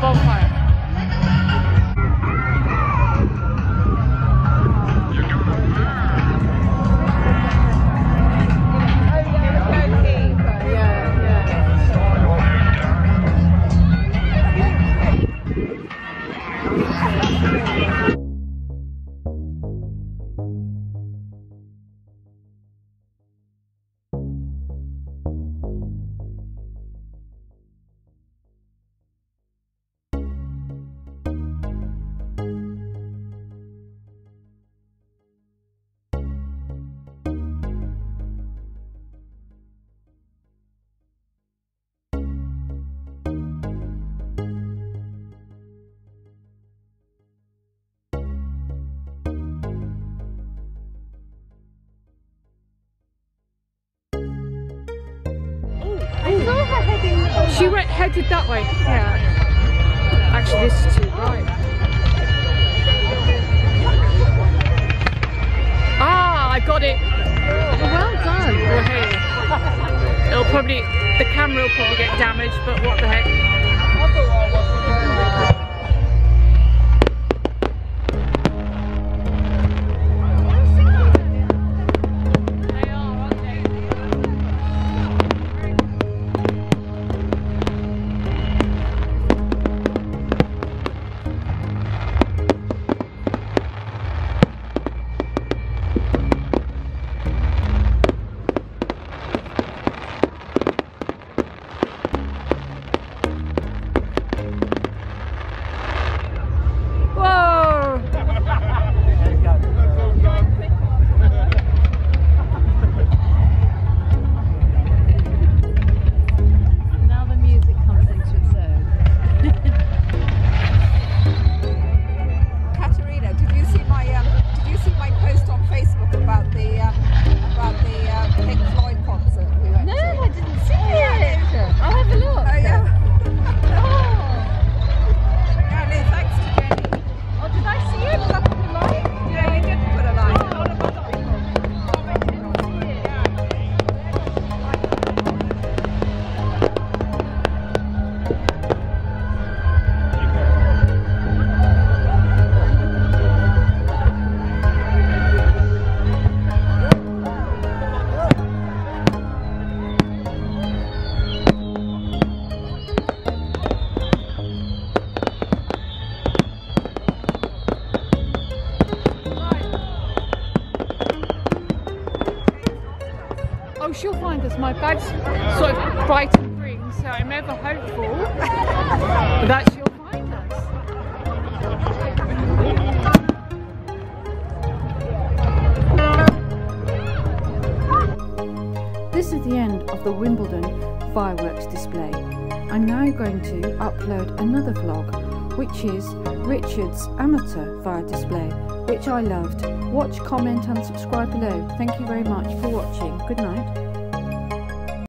bonfire. I She went headed that way. Yeah. Actually, this is too right. Ah, I got it. Well done. Well, hey. It'll probably, the camera will probably get damaged, but what the heck. Oh, she'll find us. My bag's sort of bright and green, so I'm ever hopeful that she'll find us. This is the end of the Wimbledon fireworks display. I'm now going to upload another vlog, which is Richard's amateur fire display, which I loved. Watch, comment and subscribe below. Thank you very much for watching. Good night.